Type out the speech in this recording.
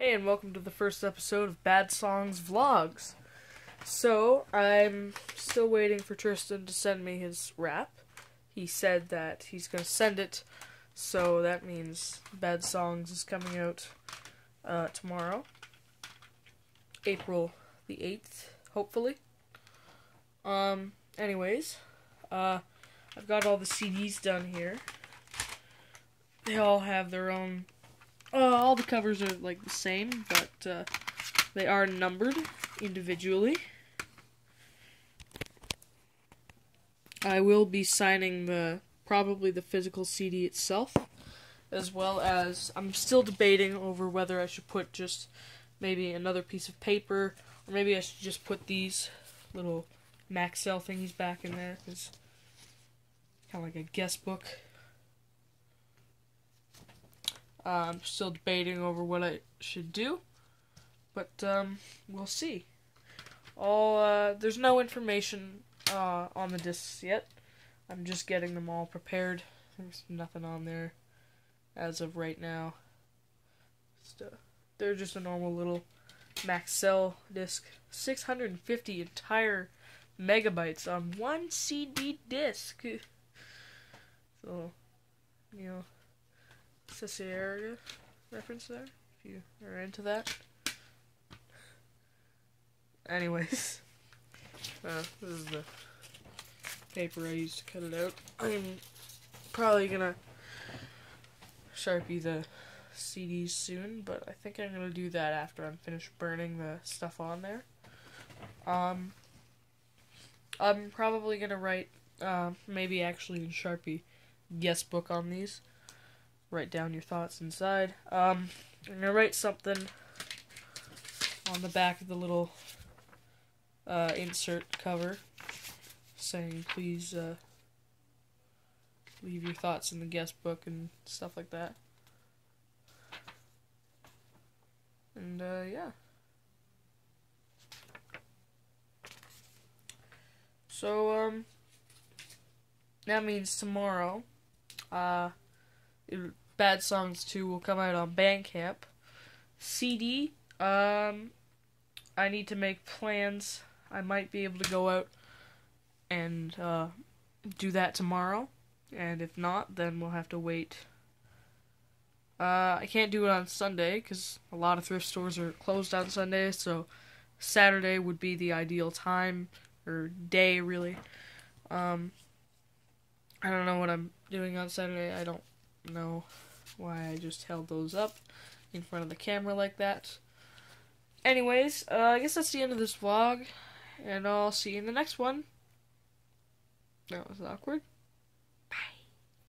Hey, and welcome to the first episode of Bad Songs Vlogs. So, I'm still waiting for Tristan to send me his rap. He said that he's going to send it, so that means Bad Songs is coming out uh, tomorrow, April the 8th, hopefully. Um, anyways, uh, I've got all the CDs done here. They all have their own uh, all the covers are like the same, but uh, they are numbered individually. I will be signing the probably the physical CD itself, as well as I'm still debating over whether I should put just maybe another piece of paper, or maybe I should just put these little Maxell thingies back in there, because kind of like a guest book. I'm still debating over what I should do, but um, we'll see. All uh, there's no information uh, on the discs yet. I'm just getting them all prepared. There's nothing on there as of right now. Uh, they're just a normal little Maxell disc. 650 entire megabytes on one CD disc. So, you know. Caesarea reference there, if you are into that. Anyways, uh, this is the paper I used to cut it out. I'm probably gonna sharpie the CDs soon, but I think I'm gonna do that after I'm finished burning the stuff on there. Um, I'm probably gonna write, uh, maybe actually in Sharpie, guest book on these write down your thoughts inside. Um, I'm gonna write something on the back of the little uh, insert cover saying please uh, leave your thoughts in the guest book and stuff like that. And uh, yeah. So um that means tomorrow uh Bad Songs 2 will come out on Bandcamp. CD, um, I need to make plans. I might be able to go out and uh, do that tomorrow. And if not, then we'll have to wait. Uh, I can't do it on Sunday because a lot of thrift stores are closed on Sunday, so Saturday would be the ideal time or day, really. Um, I don't know what I'm doing on Saturday. I don't know why I just held those up in front of the camera like that. Anyways, uh, I guess that's the end of this vlog, and I'll see you in the next one. That was awkward.